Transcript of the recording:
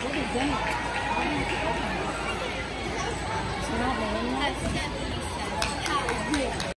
What is that?